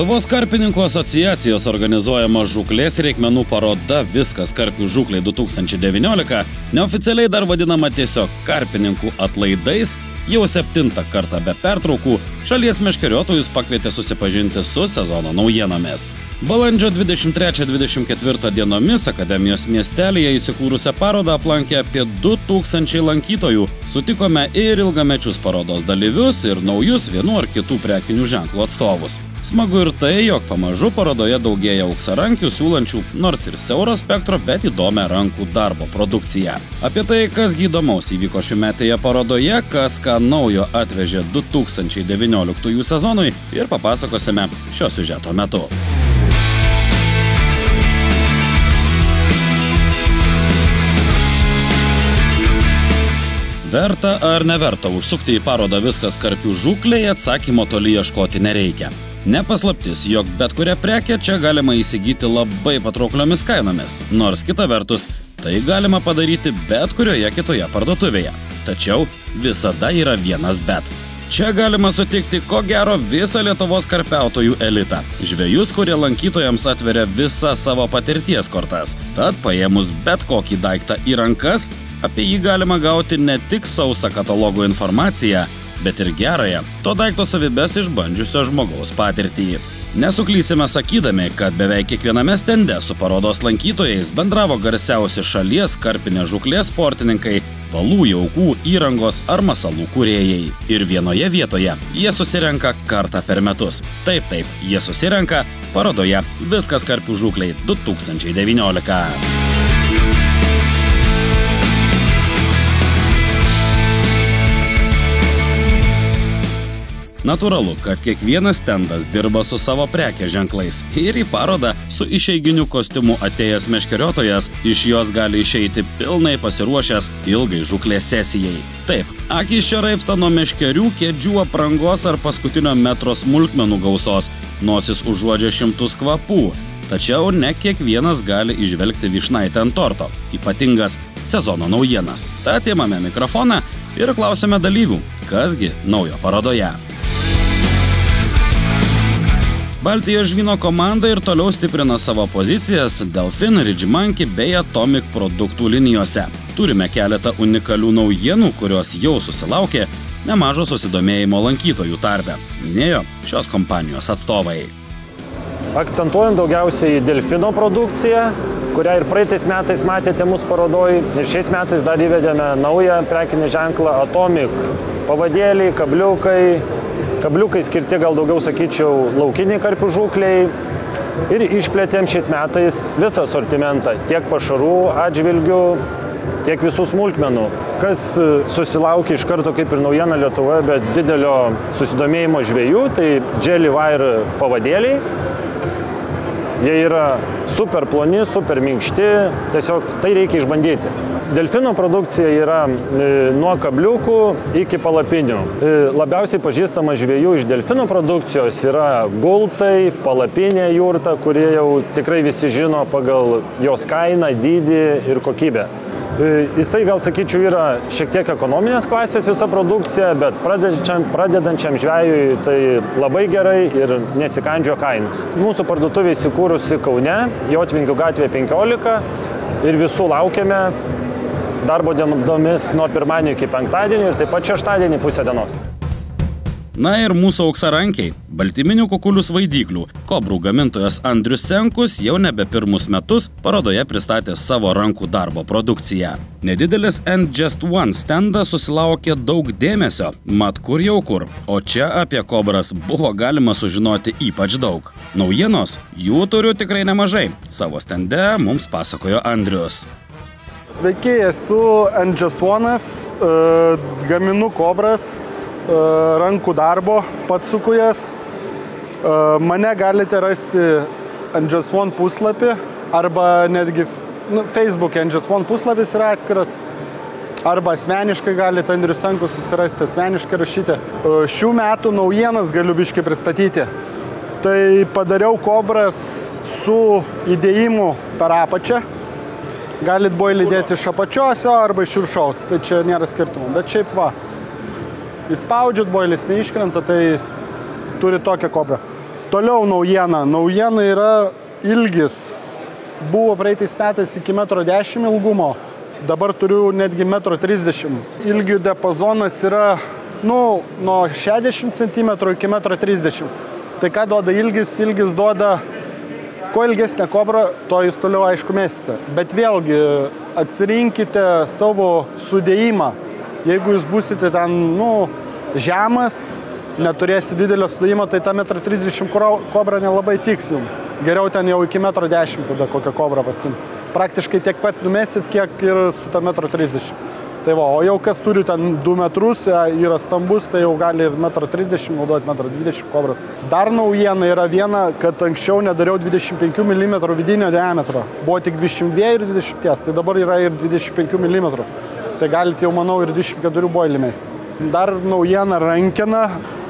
Lietuvos karpininkų asociacijos organizuojama žuklės reikmenų paroda Viskas karpių žuklė 2019, neoficialiai dar vadinama tiesiog karpininkų atlaidais, jau septintą kartą be pertraukų šalies meškeriotojus pakvietė susipažinti su sezono naujienomis. Balandžio 23-24 dienomis Akademijos miestelėje įsikūrusią parodą aplankė apie 2000 lankytojų. Sutikome ir ilgamečius parodos dalyvius, ir naujus vienų ar kitų prekinių ženklų atstovus. Smagu ir tai, jog pamažu parodoje daugėja auksarankių siūlančių nors ir siauro spektro, bet įdomią rankų darbo produkciją. Apie tai, kas gydomaus įvyko šiumetėje parodoje, kas ką naujo atvežė 2019 sezonui ir papasakosime šio siužeto metu. Verta ar neverta užsukti į parodą viskas karpių žuklėje, atsakymo toli ieškoti nereikia. Nepaslaptis, jog bet kurią prekę čia galima įsigyti labai patraukliomis kainomis, nors kita vertus, tai galima padaryti bet kurioje kitoje parduotuvėje. Tačiau visada yra vienas bet. Čia galima sutikti ko gero visą Lietuvos karpiautojų elitą. Žvėjus, kurie lankytojams atveria visą savo patirties kortas. Tad paėmus bet kokį daiktą į rankas, apie jį galima gauti ne tik sausą katalogo informaciją, bet ir gerąją to daikto savybes išbandžiusio žmogaus patirtį. Nesuklysime sakydami, kad beveik kiekviename stende su parodos lankytojais bendravo garsiausi šalies karpinės žuklės sportininkai, valų jaukų, įrangos ar masalų kūrėjai. Ir vienoje vietoje jie susirenka kartą per metus. Taip, taip, jie susirenka parodoje Viskas karpių žukliai 2019. Natūralu, kad kiekvienas tendas dirba su savo prekės ženklais ir į parodą su išeiginiu kostiumu atėjęs meškeriotojas iš jos gali išeiti pilnai pasiruošęs ilgai žuklės sesijai. Taip, akis čia raipsta nuo meškerių, kėdžių aprangos ar paskutinio metro smulkmenų gausos, nosis užuodžia šimtus kvapų, tačiau ne kiekvienas gali išvelgti višnaitę ant torto, ypatingas sezono naujienas. Tad įmame mikrofoną ir klausime dalyvių, kasgi naujo parodoje. Baltijos žvyno komanda ir toliau stiprina savo pozicijas Delfin, Ridgemonkey bei Atomic produktų linijose. Turime keletą unikalių naujienų, kurios jau susilaukė nemažo susidomėjimo lankytojų tarpe, minėjo šios kompanijos atstovai. Akcentuojam daugiausiai Delfino produkciją, kurią ir praeitais metais matėte mūsų parodoj ir šiais metais dar įvedėme naują prekinį ženklą Atomic. Pavadėliai, kabliukai, Kabliukai skirti gal daugiau, sakyčiau, laukiniai karpių žūkliai. Ir išplėtėm šiais metais visą sortimentą, tiek pašarų atžvilgių, tiek visų smulkmenų. Kas e, susilaukė iš karto kaip ir naujiena Lietuvoje, bet didelio susidomėjimo žvėjų, tai Jelly Wire pavadėliai. Jie yra super ploni, super minkšti, tiesiog tai reikia išbandyti. Delfino produkcija yra e, nuo kabliukų iki palapinių. E, labiausiai pažįstama žviejų iš delfino produkcijos yra gultai, palapinė jūrta, kurie jau tikrai visi žino pagal jos kainą, dydį ir kokybę. E, jisai gal sakyčiau yra šiek tiek ekonominės klasės visa produkcija, bet pradedančiam, pradedančiam žvėjui tai labai gerai ir nesikandžio kainos. Mūsų parduotuvė įsikūrusi Kaune, Jotvingių gatvė 15 ir visų laukiame darbo dienomis nuo pirmadienio iki penktadienio ir taip pat šeštadienį pusę dienos. Na ir mūsų auksarankiai - baltyminių kukulių svaidyklių. Kobrų gamintojas Andrius Senkus jau nebe pirmus metus parodoje pristatė savo rankų darbo produkciją. Nedidelis And Just One stendas susilaukė daug dėmesio, mat kur jau kur, o čia apie kobras buvo galima sužinoti ypač daug. Naujienos, jų turiu tikrai nemažai, savo stende mums pasakojo Andrius. Sveiki, esu Andžesuonas, e, gaminu kobras, e, rankų darbo, pats sukujas. E, mane galite rasti Andžesuon puslapį arba netgi nu, Facebook Andžesuon puslapis yra atskiras. Arba asmeniškai galite Andrius Sankus susirasti, asmeniškai rašyti. Šių metų naujienas galiu biškai pristatyti. Tai padariau kobras su įdėjimu per apačią Galit boilį dėti iš apačios arba iš viršaus, tai čia nėra skirtumų. Bet šiaip va, įspaudžiat, boilis neiškrenta, tai turi tokią kobrą. Toliau naujiena. Naujiena yra ilgis. Buvo praeitais metais iki 1,10 m ilgumo, dabar turiu netgi 1,30 m. Ilgių diapazonas yra nu, nuo 60 cm iki 1,30 m. Tai ką duoda ilgis? Ilgis duoda, kuo ilgesnė kobra, to jūs toliau aišku mesite. Bet vėlgi atsirinkite savo sudėjimą. Jeigu jūs būsite ten, nu, žemas, neturėsite didelio sudėjimo, tai ta 1,30 m kobra nelabai tiks jums. Geriau ten jau iki 1,10 m tada kokią kobrą pasimti. Praktiškai tiek pat numesit, kiek ir su ta 1,30 m. Tai va, o jau kas turi ten 2 metrus, e, yra stambus, tai jau gali ir 1,30 m naudoti, 1,20 m kobras. Dar naujiena yra viena, kad anksčiau nedariau 25 mm vidinio diametro. Buvo tik 22 ir 20, tai dabar yra ir 25 mm. Tai galite jau, manau, ir 24 boilį mesti. Dar naujiena rankena.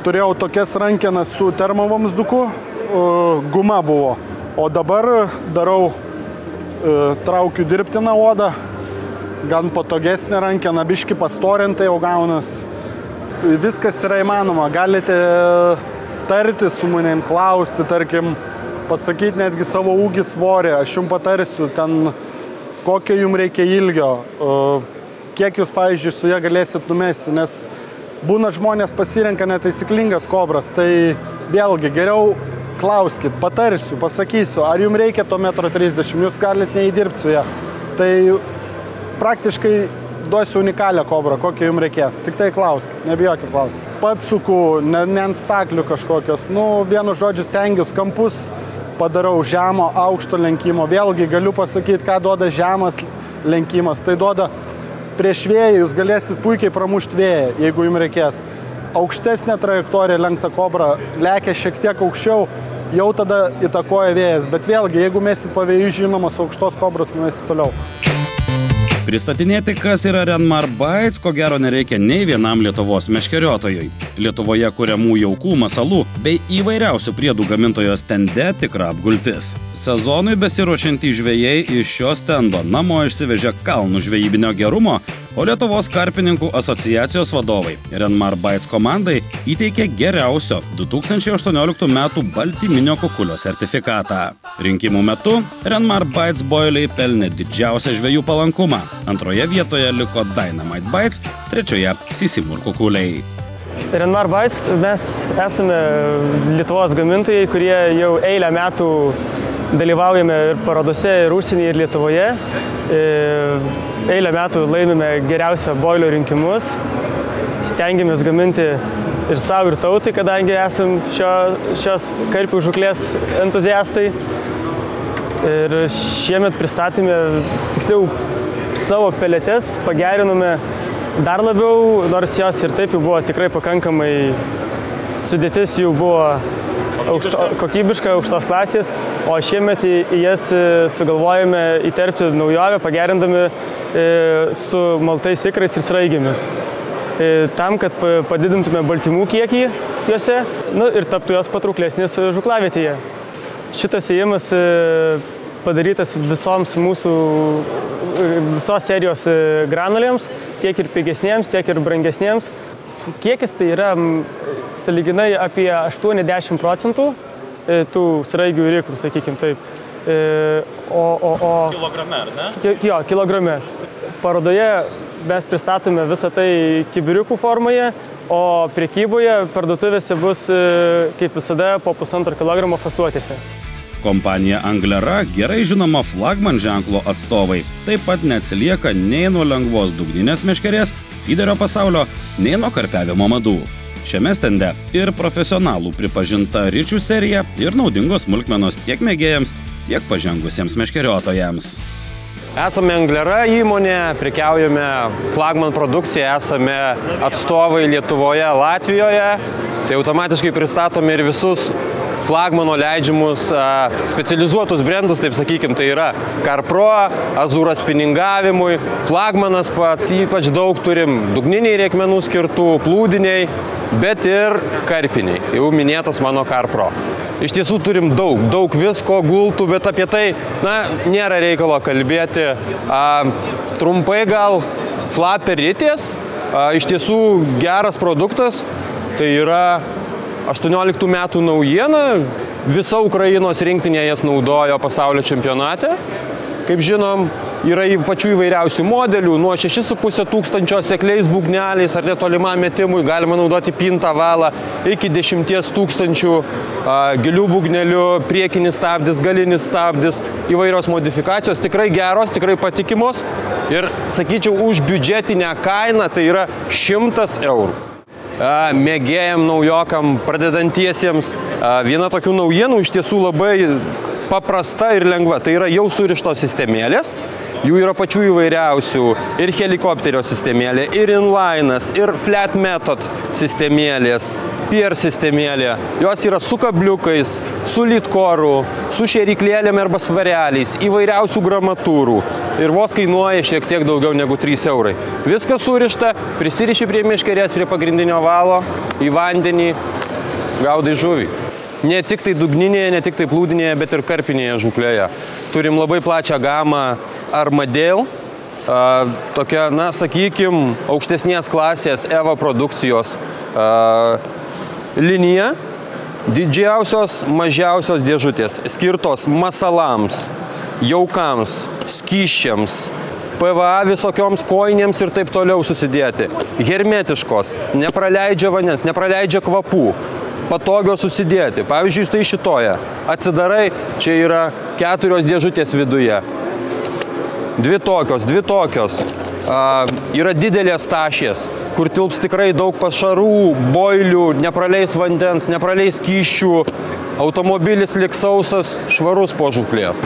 Turėjau tokias rankenas su termovamsduku, guma buvo. O dabar darau, e, traukiu dirbtiną odą, gan patogesnė rankena, biški pastorintai jau gaunas. Viskas yra įmanoma, galite tarti su manim, klausti, tarkim, pasakyti netgi savo ūgį svorį, aš jums patarsiu ten, kokio jums reikia ilgio, kiek jūs, pavyzdžiui, su ją galėsit numesti, nes būna žmonės pasirenka netaisyklingas kobras, tai vėlgi geriau klauskit, patarsiu, pasakysiu, ar jums reikia to metro 30, jūs galite neįdirbti su ją. Tai praktiškai duosiu unikalią kobrą, kokią jums reikės. Tik tai klauskit, nebijokit klausti. Pats suku, ne, ne ant staklių kažkokios, nu, vienu žodžiu stengiuosi kampus padarau žemo, aukšto lenkimo. Vėlgi galiu pasakyti, ką duoda žemas lenkimas. Tai duoda prieš vėją, jūs galėsit puikiai pramušti vėją, jeigu jums reikės. Aukštesnė trajektorija lenkta kobra, lekia šiek tiek aukščiau, jau tada įtakoja vėjas. Bet vėlgi, jeigu mesit pavėjų žinomas aukštos kobros, mesit toliau. Pristatinėti, kas yra Renmar Bites, ko gero nereikia nei vienam Lietuvos meškeriotojui. Lietuvoje kuriamų jaukų masalų bei įvairiausių priedų gamintojo stende tikra apgultis. Sezonui besiruošiantys žvėjai iš šio stendo namo išsivežė kalnų žvejybinio gerumo, o Lietuvos karpininkų asociacijos vadovai Renmar Bites komandai įteikė geriausio 2018 m. baltyminio kukulio sertifikatą. Rinkimų metu Renmar Bites boiliai pelnė didžiausią žvėjų palankumą. Antroje vietoje liko Dynamite Bites, trečioje Sisimur kukuliai. Renmar Bites mes esame Lietuvos gamintojai, kurie jau eilę metų dalyvaujame ir parodose, ir užsienyje, ir Lietuvoje. E, eilę metų laimime geriausią boilio rinkimus. Stengiamės gaminti ir savo, ir tautai, kadangi esam šio, šios karpių žuklės entuziastai. Ir šiemet pristatėme, tiksliau, savo peletes pagerinome dar labiau, nors jos ir taip jau buvo tikrai pakankamai sudėtis jų buvo aukšto, kokybiška, aukštos klasės, o šiemet į, į jas e, sugalvojame įterpti naujovę, pagerindami e, su maltais ikrais ir sraigėmis. E, tam, kad padidintume baltymų kiekį juose nu, ir taptų jos patrauklesnės žuklavietėje. Šitas įėjimas padarytas visoms mūsų visos serijos e, granulėms, tiek ir pigesniems, tiek ir brangesniems. Kiekis tai yra saliginai apie 80 procentų e, tų sraigių ir ikrų, sakykime taip. E, o, o, o... Kilograme, ar ne? Jo, kilogramės. Parodoje mes pristatome visą tai kibiriukų formoje, o priekyboje parduotuvėse bus, kaip visada, po pusantro kilogramo fasuotėse. Kompanija Anglera gerai žinoma flagman ženklo atstovai. Taip pat neatsilieka nei nuo lengvos dugninės meškerės, fiderio pasaulio, nei nuo karpiavimo madų. Šiame stende ir profesionalų pripažinta ryčių serija ir naudingos smulkmenos tiek mėgėjams, tiek pažengusiems meškeriotojams. Esame Anglera įmonė, prekiaujame flagman produkciją, esame atstovai Lietuvoje, Latvijoje, tai automatiškai pristatome ir visus flagmano leidžiamus specializuotus brandus, taip sakykime, tai yra Carpro, Azuras piningavimui, flagmanas pats, ypač daug turim dugniniai reikmenų skirtų, plūdiniai, bet ir karpiniai, jau minėtas mano Carpro. Iš tiesų turim daug, daug visko gultų, bet apie tai, na, nėra reikalo kalbėti. A, trumpai gal flaperitės, iš tiesų geras produktas, tai yra 18 metų naujiena, visa Ukrainos rinktinė jas naudojo pasaulio čempionate. Kaip žinom, yra pačių įvairiausių modelių, nuo 6,5 tūkstančio sekliais būgneliais ar netolimam metimui galima naudoti pintą valą, iki 10 tūkstančių gilių būgnelių, priekinis stabdis, galinis stabdis, įvairios modifikacijos, tikrai geros, tikrai patikimos. Ir, sakyčiau, už biudžetinę kainą tai yra 100 eurų mėgėjam, naujokam, pradedantiesiems. Viena tokių naujienų iš tiesų labai paprasta ir lengva. Tai yra jau surištos sistemėlės. Jų yra pačių įvairiausių. Ir helikopterio sistemėlė, ir inlinas, ir flat method sistemėlės, PR sistemėlė. Jos yra su kabliukais, su litkoru, su šeriklėlėm arba svareliais, įvairiausių gramatūrų. Ir vos kainuoja šiek tiek daugiau negu 3 eurai. Viskas surišta, prisiriši prie miškerės, prie pagrindinio valo, į vandenį, gaudai žuvį ne tik tai dugninėje, ne tik tai plūdinėje, bet ir karpinėje žuklėje. Turim labai plačią gamą Armadale, tokia, na, sakykime, aukštesnės klasės EVA produkcijos linija. Didžiausios, mažiausios dėžutės skirtos masalams, jaukams, skyščiams, PVA visokioms koinėms ir taip toliau susidėti. Hermetiškos, nepraleidžia vandens, nepraleidžia kvapų patogios susidėti. Pavyzdžiui, štai šitoje. Atsidarai, čia yra keturios dėžutės viduje. Dvi tokios, dvi tokios. A, yra didelės tašės, kur tilps tikrai daug pašarų, boilių, nepraleis vandens, nepraleis kyščių, automobilis liks sausas, švarus po žuklės.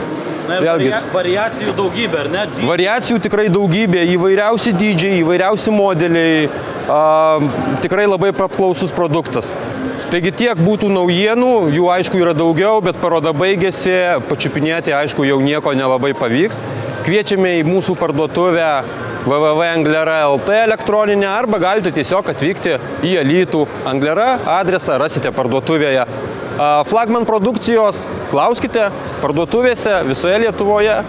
Na ir Vėlgi, varia variacijų daugybė, ar ne? Dydžiai. Variacijų tikrai daugybė, įvairiausi dydžiai, įvairiausi modeliai, a, tikrai labai paklausus produktas. Taigi tiek būtų naujienų, jų aišku yra daugiau, bet paroda baigėsi, pačiupinėti aišku jau nieko nelabai pavyks. Kviečiame į mūsų parduotuvę www.anglera.lt elektroninę arba galite tiesiog atvykti į Alytų. Anglera adresą rasite parduotuvėje. Flagman produkcijos klauskite parduotuvėse visoje Lietuvoje.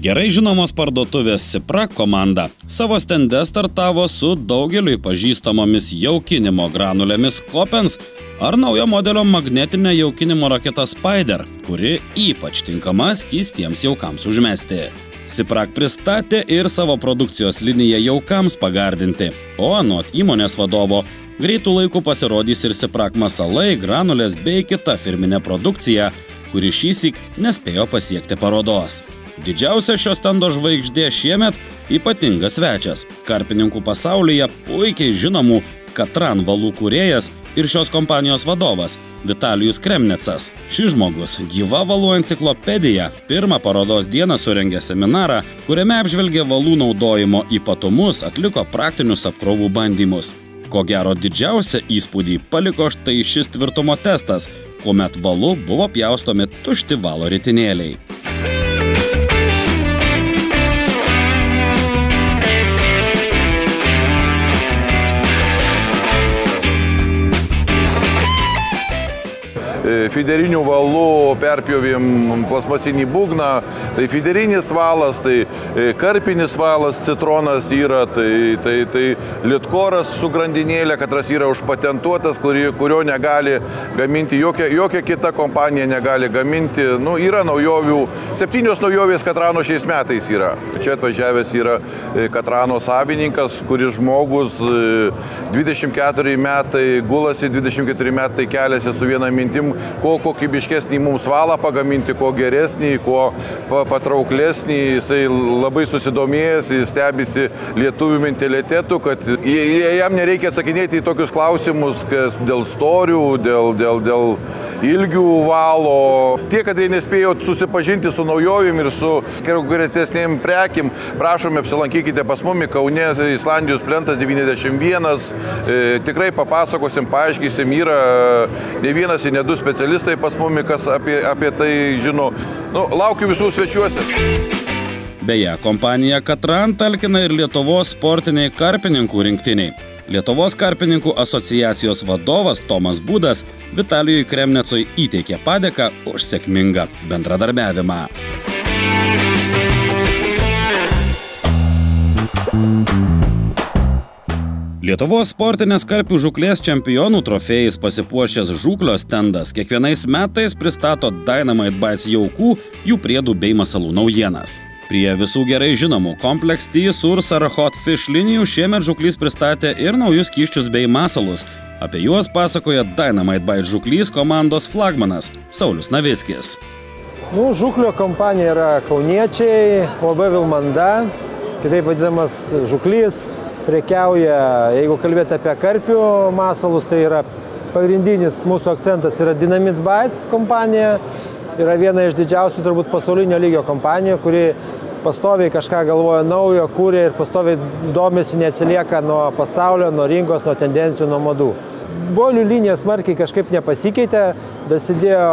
Gerai žinomos parduotuvės Sipra komanda savo stende startavo su daugeliui pažįstamomis jaukinimo granulėmis Kopens ar naujo modelio magnetinė jaukinimo raketa Spider, kuri ypač tinkama skystiems jaukams užmesti. Siprak pristatė ir savo produkcijos liniją jaukams pagardinti, o anot įmonės vadovo greitų laikų pasirodys ir Siprak masalai, granulės bei kita firminė produkcija, kuri šįsik nespėjo pasiekti parodos. Didžiausia šio stendo žvaigždė šiemet ypatingas svečias - karpininkų pasaulyje puikiai žinomų Katran valų kūrėjas ir šios kompanijos vadovas Vitalijus Kremnicas. Šis žmogus gyva valų enciklopedija pirmą parodos dieną surengė seminarą, kuriame apžvelgė valų naudojimo ypatumus, atliko praktinius apkrovų bandymus. Ko gero didžiausią įspūdį paliko štai šis tvirtumo testas, kuomet valu buvo pjaustomi tušti valo ritinėliai. Fiderinių valų perpjovėm plasmasinį būgną, tai fiderinis valas, tai e, karpinis valas, citronas yra, tai, tai, tai litkoras su grandinėlė, katras yra užpatentuotas, kuri, kurio negali gaminti, jokia, jokia kita kompanija negali gaminti. Nu, yra naujovių, septynios naujovės Katrano šiais metais yra. Čia atvažiavęs yra e, Katrano savininkas, kuris žmogus 24 metai gulasi, 24 metai keliasi su viena mintim, kuo kokybiškesnį mums valą pagaminti, kuo geresnį, kuo patrauklesnį. Jisai labai susidomėjęs, jis stebisi lietuvių mentalitetu, kad jam nereikia atsakinėti į tokius klausimus dėl storių, dėl, dėl, dėl ilgių valo. Tie, kad jie nespėjo susipažinti su naujovėm ir su greitesnėm prekim, prašome apsilankykite pas mumi Kaune, Islandijos plentas 91. E, tikrai papasakosim, paaiškysim, yra ne vienas ir ne du specialistai pas mumi, kas apie, apie tai žino. Nu, laukiu visų svečiuose. Beje, kompanija Katran talkina ir Lietuvos sportiniai karpininkų rinktiniai. Lietuvos karpininkų asociacijos vadovas Tomas Būdas Vitalijui Kremnecui įteikė padėką už sėkmingą bendradarbiavimą. Lietuvos sportinės karpių žuklės čempionų trofėjais pasipuošęs žuklio stendas kiekvienais metais pristato Dynamite Bites jaukų, jų priedų bei masalų naujienas. Prie visų gerai žinomų Complex T, Surs ar Hot Fish linijų šiemet žuklys pristatė ir naujus kyščius bei masalus. Apie juos pasakoja Dynamite Bite žuklys komandos flagmanas Saulis Navickis. Nu, žuklio kompanija yra kauniečiai, OB Vilmanda, kitaip vadinamas žuklys, prekiauja, jeigu kalbėti apie karpių masalus, tai yra pagrindinis mūsų akcentas yra Dynamite Bites kompanija, yra viena iš didžiausių turbūt pasaulinio lygio kompanijų, kuri pastoviai kažką galvoja naujo, kūrė ir pastoviai domisi, neatsilieka nuo pasaulio, nuo rinkos, nuo tendencijų, nuo madų. Bolių linija smarkiai kažkaip nepasikeitė, dasidėjo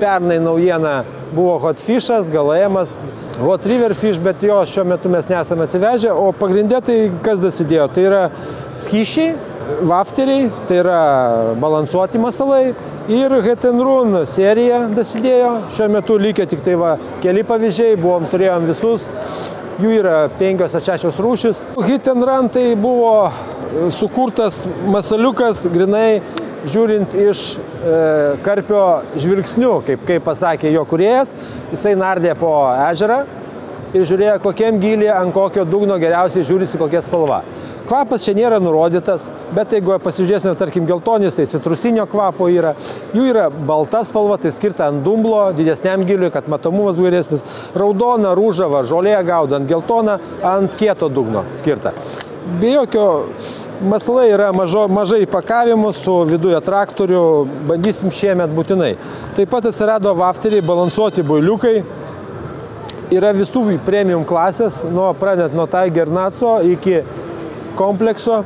pernai naujiena, buvo hot fishas, galėjimas, hot river fish, bet jo šiuo metu mes nesame atsivežę, o pagrindė tai kas dasidėjo, tai yra skyšiai, wafteriai, tai yra balansuoti masalai ir hit and run serija dasidėjo, šiuo metu lygia tik tai va keli pavyzdžiai, buvom, turėjom visus, jų yra penkios ar šešios rūšis. Hit and run tai buvo sukurtas masaliukas grinai žiūrint iš e, karpio žvilgsnių, kaip, kaip pasakė jo kuriejas, jisai nardė po ežerą ir žiūrėjo, kokiam gilyje, ant kokio dugno geriausiai žiūrisi kokia spalva. Kvapas čia nėra nurodytas, bet jeigu pasižiūrėsime, tarkim, geltonis, tai citrusinio kvapo yra, jų yra balta spalva, tai skirta ant dumblo, didesniam giliui, kad matomumas geresnis, raudona, rūžava, žolė gaudant, geltona ant kieto dugno skirta. Be jokio masalai yra mažo, mažai įpakavimų su viduje traktoriu, bandysim šiemet būtinai. Taip pat atsirado wafteriai, balansuoti boiliukai. Yra visų premium klasės, nuo, pradedant nuo Tiger Natso iki komplekso.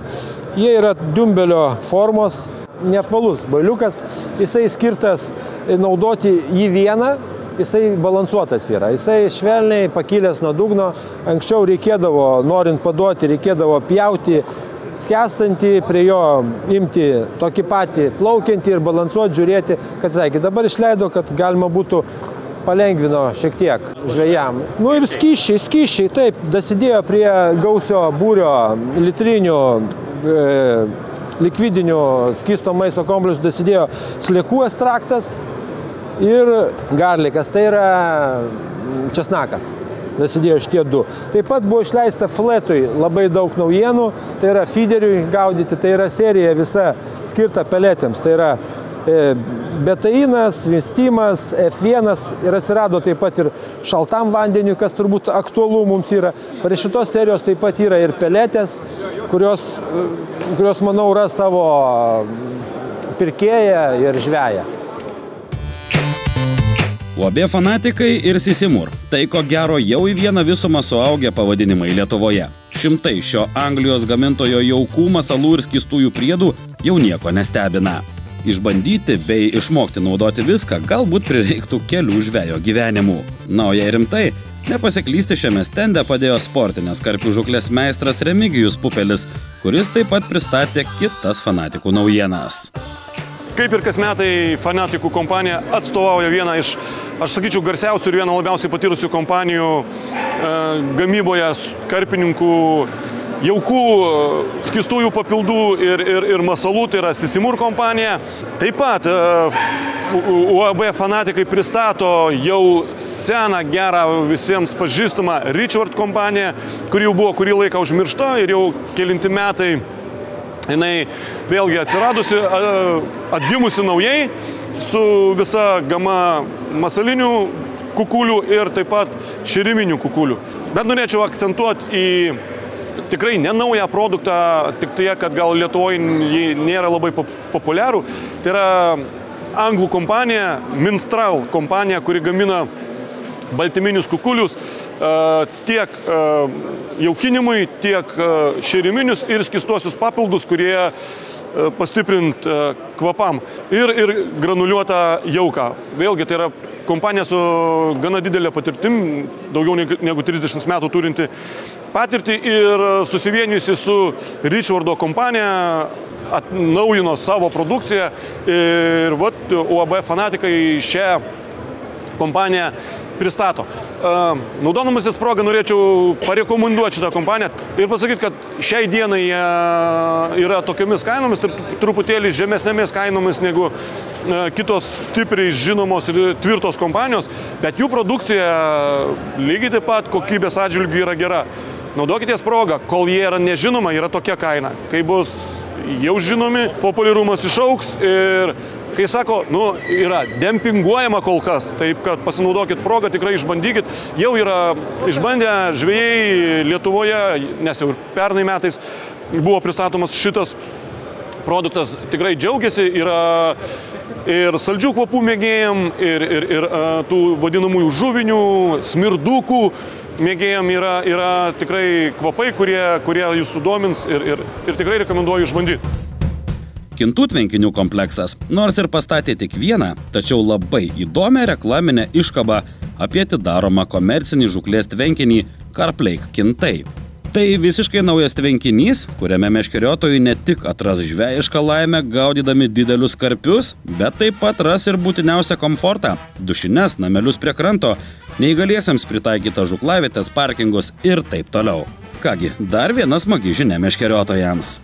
Jie yra dumbelio formos, neapvalus boiliukas. Jisai skirtas naudoti jį vieną, jisai balansuotas yra. Jisai švelniai pakilęs nuo dugno. Anksčiau reikėdavo, norint paduoti, reikėdavo pjauti skęstantį, prie jo imti tokį patį plaukiantį ir balansuoti, žiūrėti, kad sakė, dabar išleido, kad galima būtų palengvino šiek tiek žvėjam. Nu ir skyšiai, skyšiai, taip, dasidėjo prie gausio būrio litrinių e, likvidinių skysto maisto kompleksų, dasidėjo sliekų ekstraktas, ir garlikas, tai yra mm, česnakas. Dasidėjo šitie du. Taip pat buvo išleista fletui labai daug naujienų, tai yra feederiui gaudyti, tai yra serija visa skirta peletėms. Tai yra e, betainas, vinstimas, F1 ir atsirado taip pat ir šaltam vandeniu, kas turbūt aktualu mums yra. Prie šitos serijos taip pat yra ir peletės, kurios, e, kurios manau, yra savo pirkėją ir žvėją. UAB fanatikai ir Sisimur. Tai ko gero jau į vieną visumą suaugę pavadinimai Lietuvoje. Šimtai šio Anglijos gamintojo jaukų masalų ir skistųjų priedų jau nieko nestebina. Išbandyti bei išmokti naudoti viską galbūt prireiktų kelių žvejo gyvenimų. Na, o jei rimtai, nepasiklysti šiame stende padėjo sportinės karpių žuklės meistras Remigijus Pupelis, kuris taip pat pristatė kitas fanatikų naujienas. Kaip ir kas metai fanatikų kompanija atstovauja vieną iš, aš sakyčiau, garsiausių ir vieną labiausiai patyrusių kompanijų e, gamyboje karpininkų jaukų e, skistųjų papildų ir, ir, ir masalų, tai yra Sisimur kompanija. Taip pat e, UAB fanatikai pristato jau seną, gerą, visiems pažįstamą Richard kompaniją, kuri jau buvo kurį laiką užmiršta ir jau kelinti metai jinai vėlgi atsiradusi, atgimusi naujai su visa gama masalinių kukulių ir taip pat širiminių kukulių. Bet norėčiau akcentuoti į tikrai nenaują produktą, tik tai, kad gal Lietuvoje jį nėra labai populiarų. Tai yra anglų kompanija, Minstral kompanija, kuri gamina baltyminius kukulius tiek jaukinimui, tiek šeriminius ir skistuosius papildus, kurie pastiprint kvapam ir, ir granuliuotą jauką. Vėlgi tai yra kompanija su gana didelė patirtim, daugiau negu 30 metų turinti patirtį ir susivienijusi su Richardo kompanija atnaujino savo produkciją ir vat, UAB fanatikai šią kompaniją pristato. naudodamasis progą norėčiau parekomenduoti šitą kompaniją ir pasakyti, kad šiai dienai yra tokiomis kainomis, truputėlį žemesnėmis kainomis negu kitos stipriai žinomos ir tvirtos kompanijos, bet jų produkcija lygiai taip pat kokybės atžvilgių yra gera. Naudokitės progą, kol jie yra nežinoma, yra tokia kaina. Kai bus jau žinomi, populiarumas išauks ir kai sako, nu, yra dempinguojama kol kas, taip kad pasinaudokit progą, tikrai išbandykit. Jau yra išbandę žvėjai Lietuvoje, nes jau ir pernai metais buvo pristatomas šitas produktas, tikrai džiaugiasi, yra ir saldžių kvapų mėgėjim, ir, ir, ir tų vadinamųjų žuvinių, smirdukų mėgėjim yra, yra tikrai kvapai, kurie, kurie jūs sudomins ir, ir, ir tikrai rekomenduoju išbandyti. Kintų tvenkinių kompleksas, nors ir pastatė tik vieną, tačiau labai įdomią reklaminę iškabą apie atidaromą komercinį žuklės tvenkinį Karpleik Kintai. Tai visiškai naujas tvenkinys, kuriame meškeriotojai ne tik atras žvėjišką laimę gaudydami didelius karpius, bet taip pat ras ir būtiniausią komfortą - dušines, namelius prie kranto, neįgaliesiems pritaikytas žuklavietės, parkingus ir taip toliau. Kągi, dar viena smagi žinia meškeriotojams.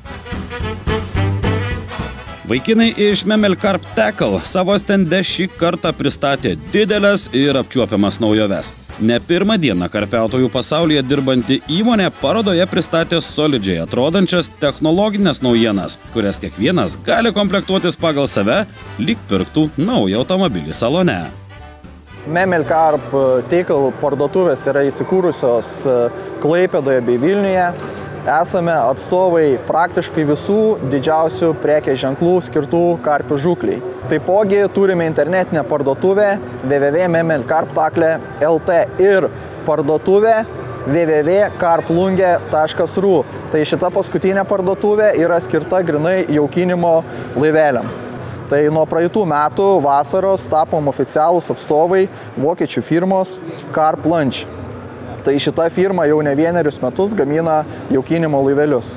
Vaikinai iš Memelkarp Tackle savo stende šį kartą pristatė didelės ir apčiuopiamas naujoves. Ne pirmą dieną karpiautojų pasaulyje dirbanti įmonė parodoje pristatė solidžiai atrodančias technologinės naujienas, kurias kiekvienas gali komplektuotis pagal save, lyg pirktų naują automobilį salone. Memelkarp Tackle parduotuvės yra įsikūrusios Klaipėdoje bei Vilniuje esame atstovai praktiškai visų didžiausių prekės ženklų skirtų karpių žukliai. Taipogi turime internetinę parduotuvę www.memelkarptaklė.lt ir parduotuvę www.karplungė.ru. Tai šita paskutinė parduotuvė yra skirta grinai jaukinimo laiveliam. Tai nuo praeitų metų vasaros tapom oficialūs atstovai vokiečių firmos Carp Lunch. Tai šita firma jau ne vienerius metus gamina jaukinimo laivelius.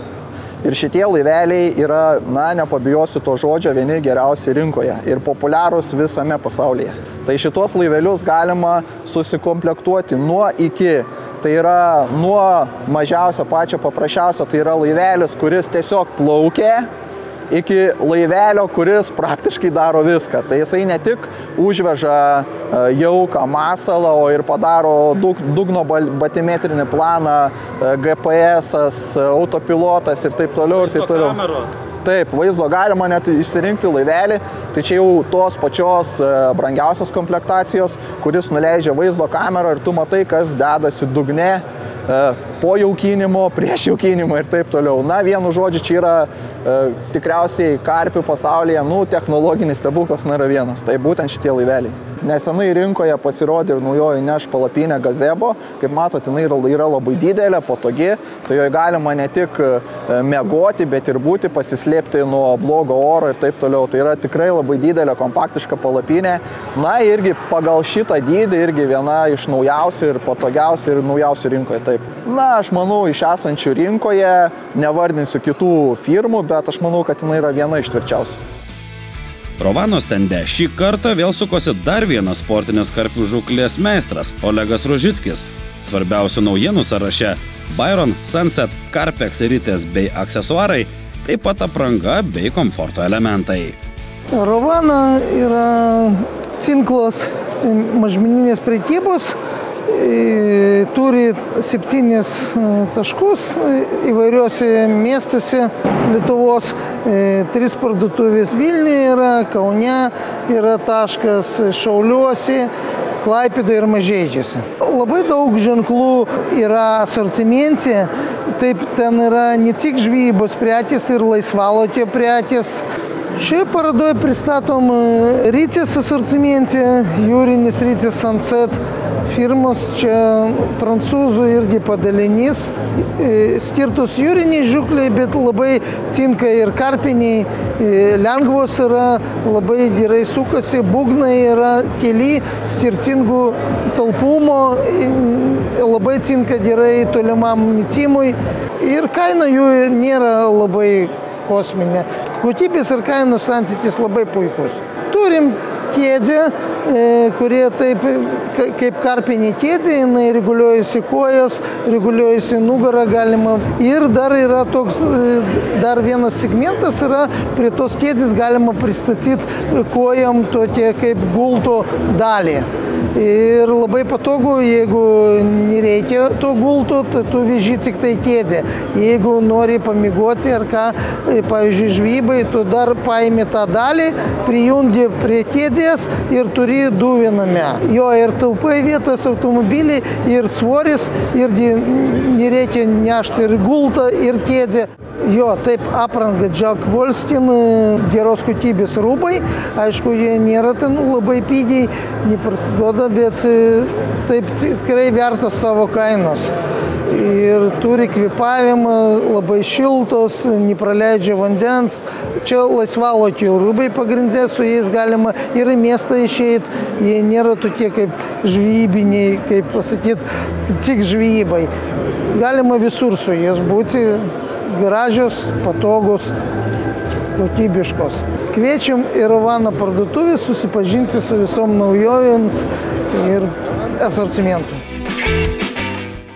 Ir šitie laiveliai yra, na, nepabijosiu to žodžio, vieni geriausi rinkoje ir populiarūs visame pasaulyje. Tai šitos laivelius galima susikomplektuoti nuo iki. Tai yra nuo mažiausio pačio paprasčiausio, tai yra laivelis, kuris tiesiog plaukia iki laivelio, kuris praktiškai daro viską. Tai jisai ne tik užveža e, jauką, masalą, o ir padaro dugno batimetrinį planą, e, GPS, autopilotas ir taip toliau ir taip toliau. Kameros. Taip, vaizdo galima net išsirinkti laivelį, tai čia jau tos pačios e, brangiausios komplektacijos, kuris nuleidžia vaizdo kamerą ir tu matai, kas dedasi dugne po jaukinimo, prieš jaukinimą ir taip toliau. Na, vienu žodžiu, čia yra e, tikriausiai karpių pasaulyje, nu, technologinis stebuklas nėra vienas. Tai būtent šitie laiveliai. Nesenai rinkoje pasirodė ir naujoji neš palapinė gazebo. Kaip matote, jinai yra labai didelė, patogi. Tai joje galima ne tik e, mėgoti, bet ir būti, pasislėpti nuo blogo oro ir taip toliau. Tai yra tikrai labai didelė, kompaktiška palapinė. Na irgi pagal šitą dydį irgi viena iš naujausių ir patogiausių ir naujausių rinkoje. Taip. Na, aš manau, iš esančių rinkoje, nevardinsiu kitų firmų, bet aš manau, kad jinai yra viena iš tvirčiausių. Rovano stende šį kartą vėl sukosi dar vienas sportinės karpių žuklės meistras - Olegas Ružickis. Svarbiausių naujienų sąraše - Byron, Sunset, Carpex ritės bei aksesuarai, taip pat apranga bei komforto elementai. Rovana yra cinklos mažmeninės prekybos turi septynis taškus įvairiuose miestuose Lietuvos. Tris parduotuvės Vilniuje yra, Kaune yra taškas, Šauliuosi, Klaipėdoje ir Mažėdžiuose. Labai daug ženklų yra asortimente, taip ten yra ne tik žvybos prekės ir laisvalokio prekės. Šioje parodoje pristatom rytis asortimente, jūrinis rytis Sunset firmos čia prancūzų irgi padalinys, e, skirtus jūriniai žukliai, bet labai tinka ir karpiniai, e, lengvos yra, labai gerai sukasi, būgnai yra keli skirtingų talpumo, e, labai tinka gerai tolimam mytimui ir kaina jų nėra labai kosminė. Kokybės ir kainų santykis labai puikus. Turim kėdė, e, kurie taip kaip karpinė kėdė, jinai reguliuojasi kojas, reguliuojasi nugarą galima. Ir dar yra toks, dar vienas segmentas yra, prie tos kėdės galima pristatyti kojam tokie kaip gulto dalį. Ir labai patogu, jeigu nereikia to gulto, tai tu veži tik tai kėdė. Jeigu nori pamigoti ar ką, pavyzdžiui, žvybai, tu dar paimi tą dalį, prijungi prie kėdės ir turi du viename. Jo ir taupai vietos automobilį, ir svoris, ir nereikia nešti ir gultą, ir kėdę. Jo, taip apranga Jack Wolstin, geros kokybės rūbai. Aišku, jie nėra ten labai pigiai, neprasiduoda, bet taip tikrai vertos savo kainos. Ir turi kvipavimą, labai šiltos, nepraleidžia vandens. Čia laisvalokio rūbai pagrindė, su jais galima ir į miestą išeiti. Jie nėra tokie kaip žvybiniai, kaip pasakyti, tik žvybai. Galima visur su jais būti gražios, patogus, kokybiškos. Kviečiam į Ravano parduotuvę susipažinti su visom naujovėms ir asortimentu.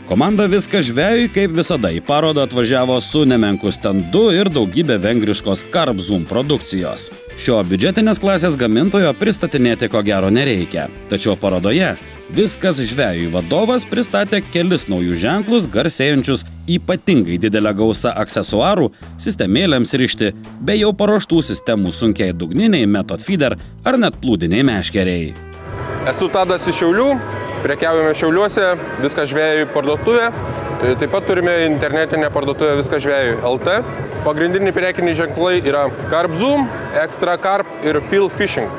Komanda viską žvėjui, kaip visada, į parodą atvažiavo su nemenku standu ir daugybė vengriškos Karbzum produkcijos. Šio biudžetinės klasės gamintojo pristatinėti ko gero nereikia. Tačiau parodoje viskas žvėjui vadovas pristatė kelis naujus ženklus, garsėjančius ypatingai didelę gausą aksesuarų, sistemėlėms rišti, bei jau paruoštų sistemų sunkiai dugniniai, metod feeder ar net plūdiniai meškeriai. Esu Tadas iš Šiaulių, prekiaujame Šiauliuose, viską žvėjui parduotuvė. Tai taip pat turime internetinę parduotuvę viską žvėjui LT. Pagrindiniai prekiniai ženklai yra Carp Zoom, Extra Carp ir Fill Fishing.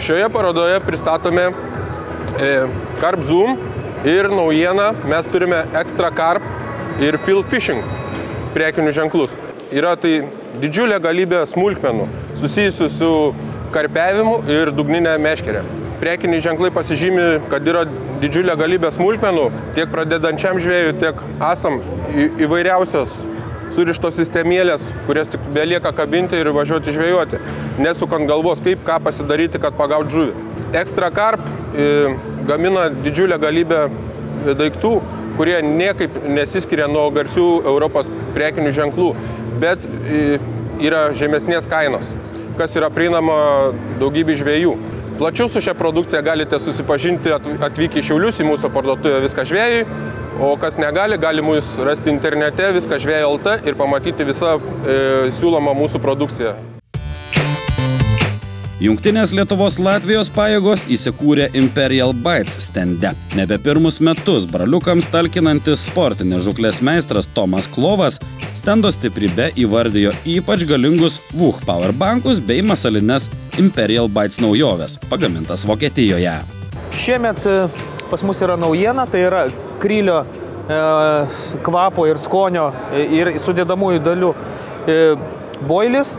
Šioje parodoje pristatome e, Carp Zoom ir naujieną mes turime Extra Carp ir Fill Fishing prekinių ženklus. Yra tai didžiulė galybė smulkmenų susijusių su karpiavimu ir dugninė meškerė prekiniai ženklai pasižymi, kad yra didžiulė galybė smulkmenų, tiek pradedančiam žvėjui, tiek esam į, įvairiausios surištos sistemėlės, kurias tik belieka kabinti ir važiuoti žvėjuoti, nesukant galvos, kaip ką pasidaryti, kad pagaut žuvį. Extra Carp e, gamina didžiulę galybę daiktų, kurie niekaip nesiskiria nuo garsių Europos prekinių ženklų, bet e, yra žemesnės kainos, kas yra prieinama daugybė žvėjų. Plačiau su šia produkcija galite susipažinti atvykę į Šiaulius į mūsų parduotuvę Viską žvėjai, o kas negali, gali mus rasti internete Viską žvėjai LT ir pamatyti visą e, siūlomą mūsų produkciją. Jungtinės Lietuvos Latvijos pajėgos įsikūrė Imperial Bites stende. Nebe pirmus metus braliukams talkinantis sportinės žuklės meistras Tomas Klovas stendo stiprybę įvardijo ypač galingus VUH powerbankus bei masalines Imperial Bites naujoves, pagamintas Vokietijoje. Šiemet e, pas mus yra naujiena, tai yra krylio e, kvapo ir skonio e, ir sudėdamųjų dalių e, boilis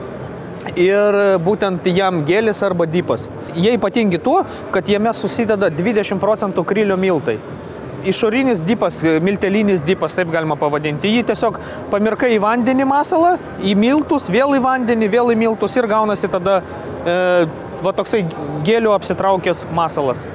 ir būtent jam gėlis arba dypas. Jie ypatingi tuo, kad jame susideda 20 procentų krylio miltai. Išorinis dipas, miltelinis dipas, taip galima pavadinti. Jį tiesiog pamirka į vandenį masalą, į miltus, vėl į vandenį, vėl į miltus ir gaunasi tada e, va toksai gėlių apsitraukęs masalas.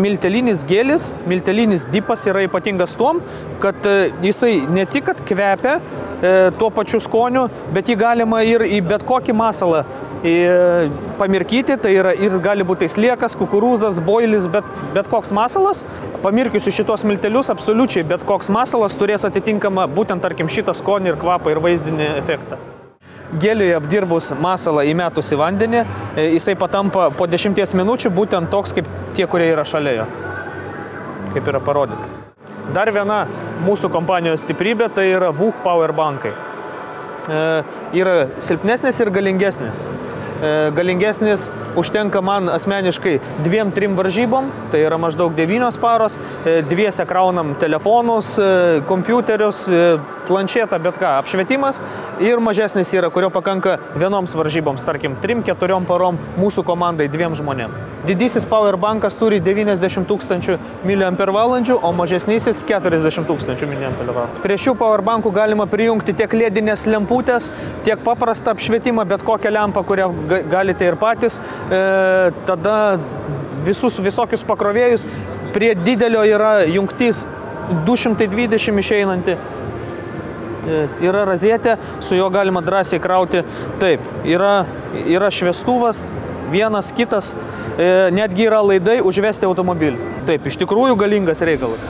Miltelinis gėlis, miltelinis dipas yra ypatingas tuom, kad e, jisai ne tik, kad kvepia, E, tuo pačiu skoniu, bet jį galima ir į bet kokį masalą pamirkyti, tai yra ir gali būti sliekas, kukurūzas, boilis, bet, bet koks masalas. Pamirkiusi šitos miltelius, absoliučiai bet koks masalas turės atitinkamą būtent, tarkim, šitą skonį ir kvapą ir vaizdinį efektą. Gėliui apdirbus masalą įmetus į vandenį, e, jisai patampa po 10 minučių būtent toks kaip tie, kurie yra šalia jo. Kaip yra parodyta. Dar viena mūsų kompanijos stiprybė tai yra VUH powerbankai. E, yra silpnesnės ir galingesnės. E, galingesnis užtenka man asmeniškai dviem, trim varžybom, tai yra maždaug devynios paros, e, dviese kraunam telefonus, e, kompiuterius, planšetą, bet ką, apšvietimas ir mažesnis yra, kurio pakanka vienoms varžyboms, tarkim, 3-4 parom mūsų komandai dviem žmonėm. Didysis powerbankas turi 90 tūkstančių mAh, o mažesnysis 40 tūkstančių mAh. Prie šių powerbankų galima prijungti tiek lėdinės lemputės, tiek paprastą apšvietimą, bet kokią lempą, kurią galite ir patys tada visus visokius pakrovėjus, prie didelio yra jungtis 220 išeinanti. E, yra razėtė, su juo galima drąsiai krauti. Taip, yra, yra šviestuvas, vienas, kitas, e, netgi yra laidai užvesti automobilį. Taip, iš tikrųjų galingas reikalas.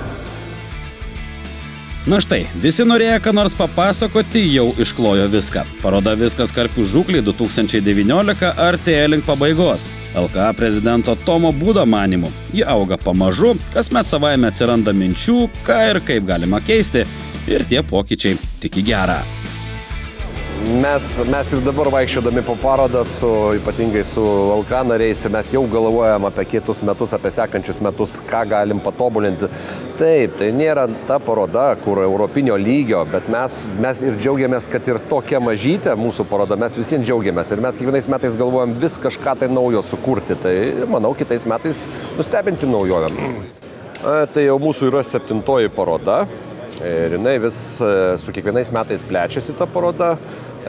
Na štai, visi norėjo ką nors papasakoti, jau išklojo viską. Paroda Viskas karpių žūklį 2019 artėja link pabaigos. LKA prezidento Tomo Būdo manimu, ji auga pamažu, kasmet savaime atsiranda minčių, ką ir kaip galima keisti, ir tie pokyčiai tik į gerą. Mes, mes ir dabar vaikščiodami po parodą, su, ypatingai su LK nariais, mes jau galvojam apie kitus metus, apie sekančius metus, ką galim patobulinti. Taip, tai nėra ta paroda, kur europinio lygio, bet mes, mes ir džiaugiamės, kad ir tokia mažytė mūsų paroda, mes visiems džiaugiamės. Ir mes kiekvienais metais galvojam vis kažką tai naujo sukurti. Tai manau, kitais metais nustebinsim naujovėm. Tai jau mūsų yra septintoji paroda. Ir jinai vis e, su kiekvienais metais plečiasi ta paroda,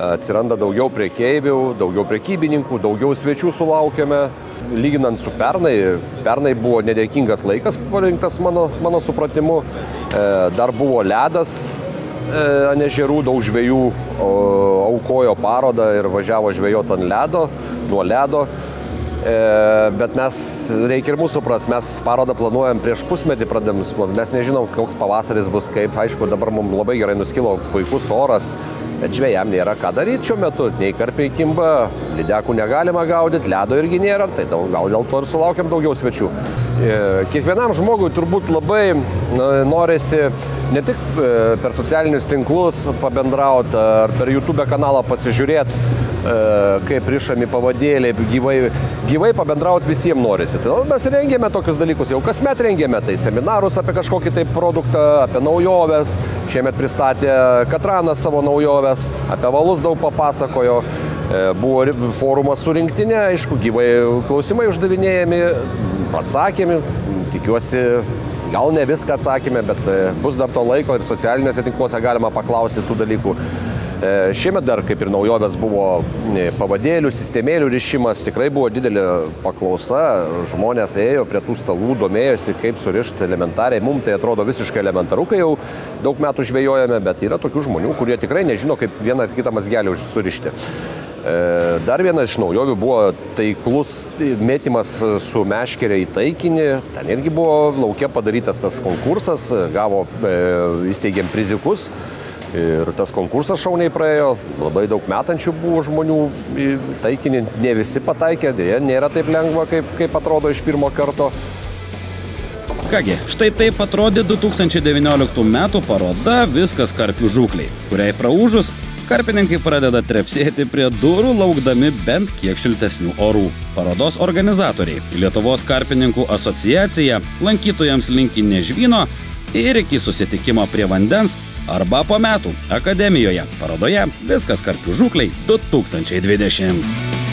atsiranda daugiau priekeivių, daugiau prekybininkų, daugiau svečių sulaukiame. Lyginant su pernai, pernai buvo nedėkingas laikas parinktas mano, mano supratimu, e, dar buvo ledas e, ant ežerų, daug žvėjų aukojo parodą ir važiavo žvėjoti ant ledo, nuo ledo. E, bet mes, reikia ir mūsų supras, mes parodą planuojam prieš pusmetį pradėm, mes nežinom, koks pavasaris bus, kaip, aišku, dabar mums labai gerai nuskilo puikus oras, bet žvėjam nėra ką daryti šiuo metu, nei karpiai kimba, lydekų negalima gaudyti, ledo irgi nėra, tai gal dėl to ir sulaukiam daugiau svečių. E, kiekvienam žmogui turbūt labai norisi ne tik e, per socialinius tinklus pabendrauti ar per YouTube kanalą pasižiūrėti, kaip rišami pavadėliai, gyvai, gyvai pabendrauti visiems norisi. Tai mes rengėme tokius dalykus, jau kasmet rengėme tai seminarus apie kažkokį tai produktą, apie naujoves. Šiemet pristatė Katranas savo naujoves, apie valus daug papasakojo. Buvo forumas su rinktinė, aišku, gyvai klausimai uždavinėjami, atsakėmi, tikiuosi, gal ne viską atsakėme, bet e, bus dar to laiko ir socialiniuose tinkluose galima paklausti tų dalykų. E, šiemet dar kaip ir naujovės buvo e, pavadėlių, sistemėlių ryšimas, tikrai buvo didelė paklausa, žmonės ėjo prie tų stalų, domėjosi, kaip surišti elementariai, mums tai atrodo visiškai elementaru, kai jau daug metų žvejojame, bet yra tokių žmonių, kurie tikrai nežino, kaip vieną ar kitą mazgelį surišti. E, dar vienas iš naujovių buvo taiklus mėtymas su meškerė į taikinį. Ten irgi buvo laukia padarytas tas konkursas, gavo, įsteigėm prizikus. Ir tas konkursas šauniai praėjo, labai daug metančių buvo žmonių į taikinį, ne visi pataikė, dėja nėra taip lengva, kaip, kaip atrodo iš pirmo karto. Kągi, štai taip atrodė 2019 metų paroda Viskas karpių žūkliai, kuriai praūžus karpininkai pradeda trepsėti prie durų, laukdami bent kiek šiltesnių orų. Parodos organizatoriai - Lietuvos karpininkų asociacija lankytojams linki nežvyno ir iki susitikimo prie vandens arba po metų akademijoje parodoje Viskas karpių žūkliai 2020.